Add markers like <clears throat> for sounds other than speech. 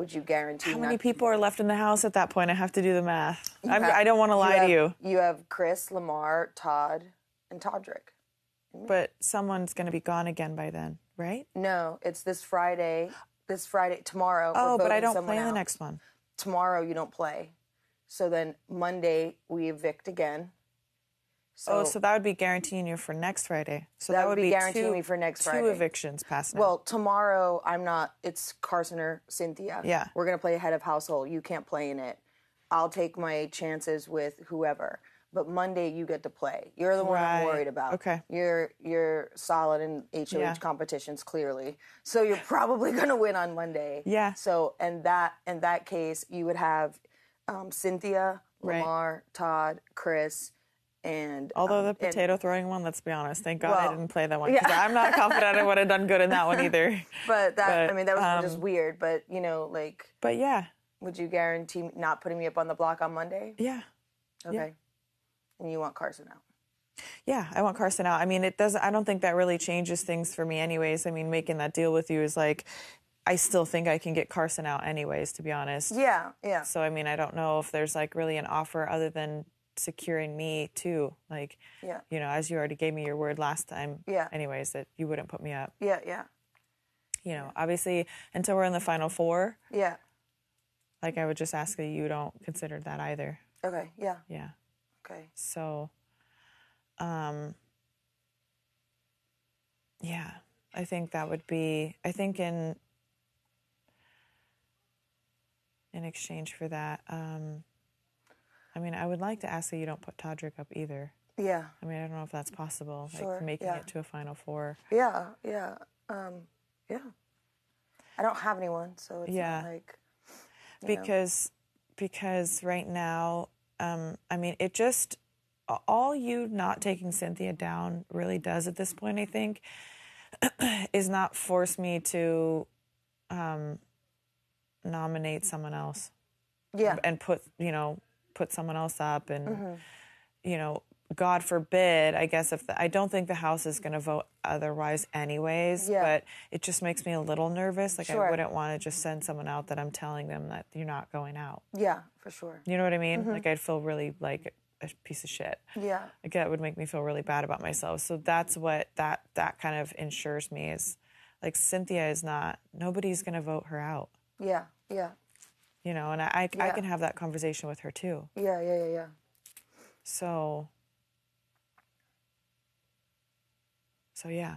Would you guarantee? How many not- people are left in the house at that point? I have to do the math. I'm, have- I don't want to lie have, to you, You have Chris, Lamar, Todd, and Todrick. but someone's going to be gone again by then, right? No, it's this Friday. This Friday, tomorrow. Oh, but I don't play in the next one. Tomorrow you don't play. So then Monday we evict again. So, Oh, so that would be guaranteeing you for next Friday. So That that, would be be guaranteeing two, me for next Friday. two evictions past now. well, tomorrow I'm not. It's Carson or Cynthia. Yeah. we're gonna play head of household. You can't play in it. I'll take my chances with whoever. But Monday you get to play. You're the one I'm worried about. Okay. You're you're solid in HOH Yeah. competitions clearly. So you're probably <laughs> gonna win on Monday. Yeah. So and that in that case you would have um, Cynthia, Right. Lamar, Todd, Chris, and Although um, the and- potato throwing one, let's be honest, thank God I didn't play that one. yeah. I'm not <laughs> confident I would have done good in that one either. <laughs> but that but, I mean that was um, just weird. But you know, like, But yeah, would you guarantee not putting me up on the block on Monday? yeah. Okay. And you want Carson out? Yeah, I want Carson out. I mean, it doesn't. I don't think that really changes things for me, anyways. I mean, making that deal with you is like, I still think I can get Carson out, anyways. To be honest. Yeah, yeah. So I mean, I don't know if there's like really an offer other than securing me too. Like, Yeah. you know, as you already gave me your word last time. Yeah. Anyways, that you wouldn't put me up. Yeah, yeah, You know, obviously until we're in the final four, yeah. like I would just ask that you don't consider that either. Okay, yeah, Yeah. okay. So, um, yeah, I think that would be. I think in in exchange for that, um, I mean, I would like to ask that you don't put Todrick up either. Yeah, I mean, I don't know if that's possible, Sure, like making yeah. it to a final four. yeah, yeah. Um, yeah. I don't have anyone, so it's Yeah. not like know. because because right now um i mean it just all you not taking cynthia down really does at this point i think <clears throat> is not force me to um nominate someone else yeah, and put you know put someone else up and Mm-hmm. you know god forbid i guess if the, i don't think the house is going to vote otherwise anyways Yeah. but it just makes me a little nervous like Sure. i wouldn't want to just send someone out that i'm telling them that you're not going out yeah, for sure. you know what i mean Mm-hmm. like i'd feel really like a piece of shit Yeah, like that would make me feel really bad about myself so that's what that that kind of ensures me is like cynthia is not nobody's going to vote her out yeah, yeah, you know and i I, I can have that conversation with her too. Yeah, yeah, yeah, yeah. so so yeah